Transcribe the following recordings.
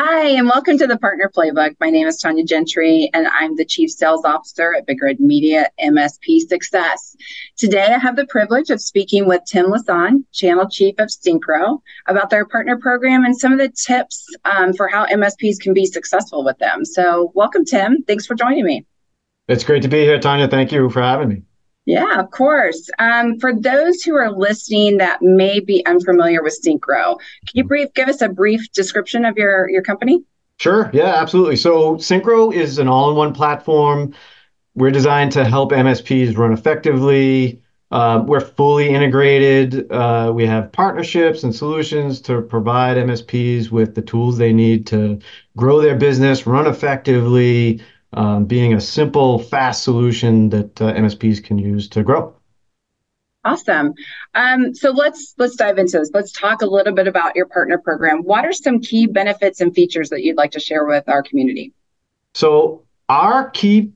Hi, and welcome to the Partner Playbook. My name is Tonya Gentry, and I'm the Chief Sales Officer at Big Red Media MSP Success. Today, I have the privilege of speaking with Tim Lasonde, Channel Chief of Syncro, about their partner program and some of the tips um, for how MSPs can be successful with them. So, welcome, Tim. Thanks for joining me. It's great to be here, Tonya. Thank you for having me. Yeah, of course. Um, for those who are listening that may be unfamiliar with Syncro, can you brief give us a brief description of your your company? Sure. Yeah, absolutely. So Syncro is an all-in-one platform. We're designed to help MSPs run effectively. Uh, we're fully integrated. Uh, we have partnerships and solutions to provide MSPs with the tools they need to grow their business, run effectively, being a simple, fast solution that uh, MSPs can use to grow. Awesome. Um, so let's let's dive into this. Let's talk a little bit about your partner program. What are some key benefits and features that you'd like to share with our community? So our key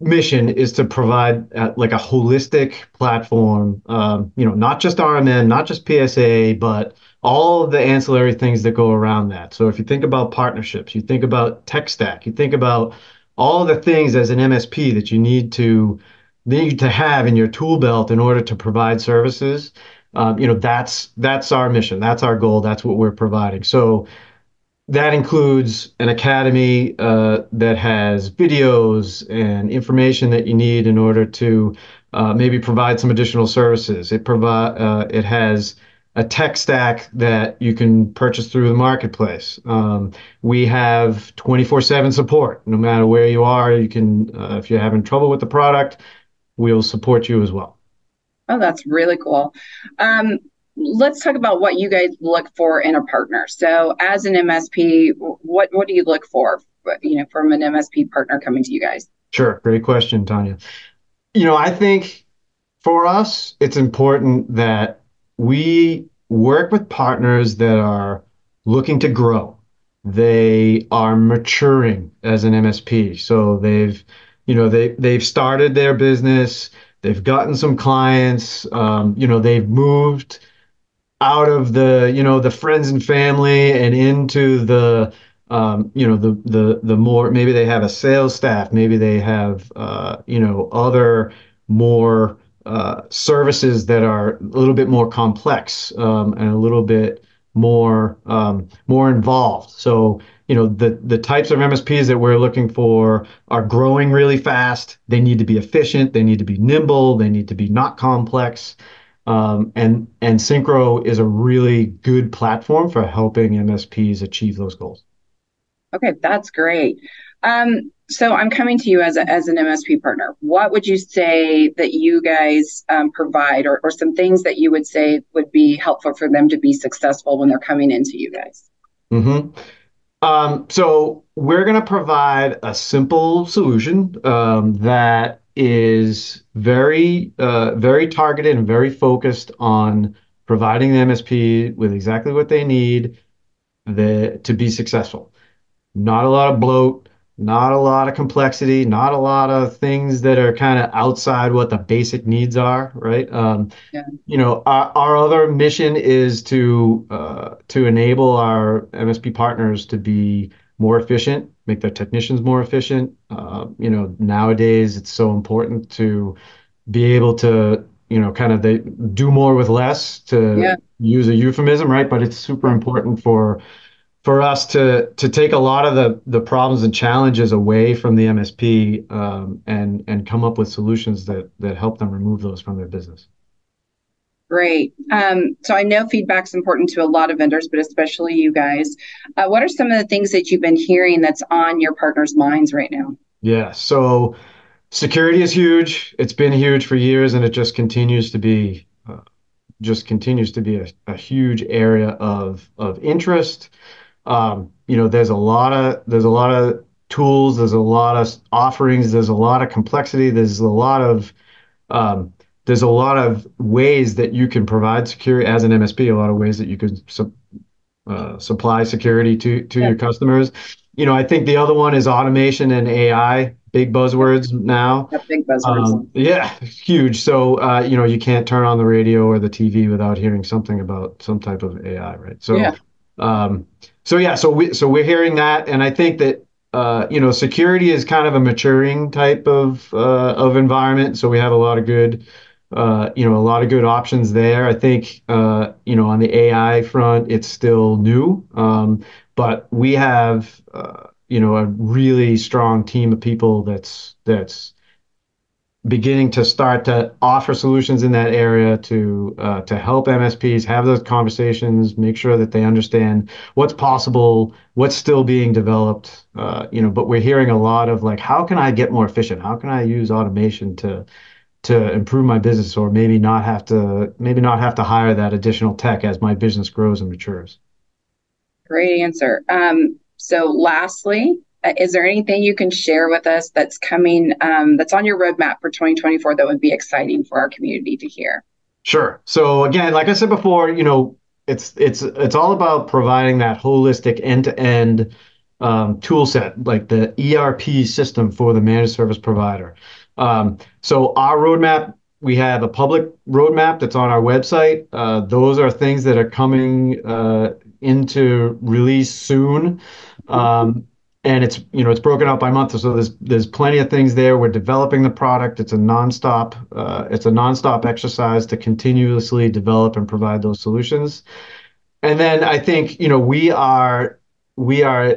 mission is to provide uh, like a holistic platform. Um, you know, not just RMM, not just PSA, but all of the ancillary things that go around that. So if you think about partnerships, you think about tech stack, you think about all the things as an MSP that you need to need to have in your tool belt in order to provide services. Um, you know, that's that's our mission. That's our goal. That's what we're providing. So that includes an academy uh, that has videos and information that you need in order to uh, maybe provide some additional services. It provide uh, it has a tech stack that you can purchase through the marketplace. Um, we have 24/7 support. No matter where you are, you can uh, if you're having trouble with the product, we'll support you as well. Oh, that's really cool. Um, let's talk about what you guys look for in a partner. So, as an MSP, what what do you look for? You know, from an MSP partner coming to you guys. Sure, great question, Tonya. You know, I think for us, it's important that we work with partners that are looking to grow. They are maturing as an MSP. So they've, you know, they they've started their business, they've gotten some clients, um, you know, they've moved out of the, you know, the friends and family and into the um, you know the the the more maybe they have a sales staff maybe they have uh, you know other more uh, services that are a little bit more complex um, and a little bit more um, more involved. So you know the the types of MSPs that we're looking for are growing really fast. They need to be efficient. They need to be nimble. They need to be not complex. Um, and and Syncro is a really good platform for helping MSPs achieve those goals. Okay, that's great. Um, so I'm coming to you as, a, as an MSP partner. What would you say that you guys um, provide, or, or some things that you would say would be helpful for them to be successful when they're coming into you guys? Mm-hmm. Um, so we're going to provide a simple solution um, that is very, uh, very targeted and very focused on providing the MSP with exactly what they need the, to be successful. Not a lot of bloat not a lot of complexity, not a lot of things that are kind of outside what the basic needs are, right? Um, yeah. You know, our, our other mission is to uh, to enable our MSP partners to be more efficient, make their technicians more efficient. Uh, you know, nowadays it's so important to be able to, you know, kind of they do more with less to yeah. use a euphemism, right? But it's super important for for us to to take a lot of the the problems and challenges away from the MSP um, and and come up with solutions that that help them remove those from their business. Great. Um, so I know feedback's important to a lot of vendors, but especially you guys. Uh, what are some of the things that you've been hearing that's on your partners' minds right now? Yeah. So security is huge. It's been huge for years, and it just continues to be uh, just continues to be a, a huge area of of interest. Um, you know, there's a lot of there's a lot of tools, there's a lot of offerings, there's a lot of complexity, there's a lot of um, there's a lot of ways that you can provide security as an MSP, a lot of ways that you can su- uh, supply security to to yeah. your customers. You know, I think the other one is automation and AI, big buzzwords now. Yeah, big buzzwords. Um, yeah, huge. So uh, you know, you can't turn on the radio or the TV without hearing something about some type of AI, right? So yeah Um, so yeah, so we so we're hearing that, and I think that uh, you know security is kind of a maturing type of uh, of environment. So we have a lot of good uh, you know a lot of good options there. I think uh, you know on the AI front, it's still new, um, but we have uh, you know a really strong team of people that's that's beginning to start to offer solutions in that area to uh, to help MSPs have those conversations, make sure that they understand what's possible, what's still being developed. Uh, you know, but we're hearing a lot of like, how can I get more efficient? How can I use automation to to improve my business, or maybe not have to maybe not have to hire that additional tech as my business grows and matures. Great answer. Um, so, lastly, is there anything you can share with us that's coming, um, that's on your roadmap for 2024 that would be exciting for our community to hear? Sure. So again, like I said before, you know, it's it's it's all about providing that holistic end-to-end um, tool set, like the ERP system for the managed service provider. Um, so our roadmap, we have a public roadmap that's on our website. Uh, those are things that are coming uh, into release soon. Um, and it's you know it's broken out by month. So there's there's plenty of things there. We're developing the product. It's a nonstop uh, it's a nonstop exercise to continuously develop and provide those solutions. And then i think you know we are we are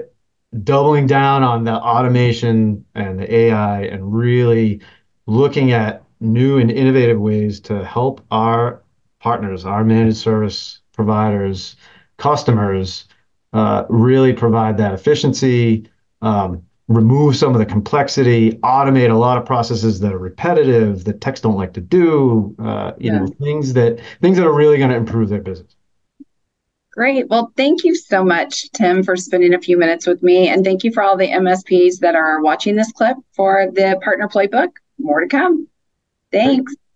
doubling down on the automation and the ai and really looking at new and innovative ways to help our partners our managed service providers customers uh, really provide that efficiency um, remove some of the complexity, automate a lot of processes that are repetitive, that techs don't like to do, uh, you yeah. know, things that things that are really going to improve their business. Great. Well, thank you so much, Tim, for spending a few minutes with me. And thank you for all the MSPs that are watching this clip for the partner playbook. More to come. Thanks. Great.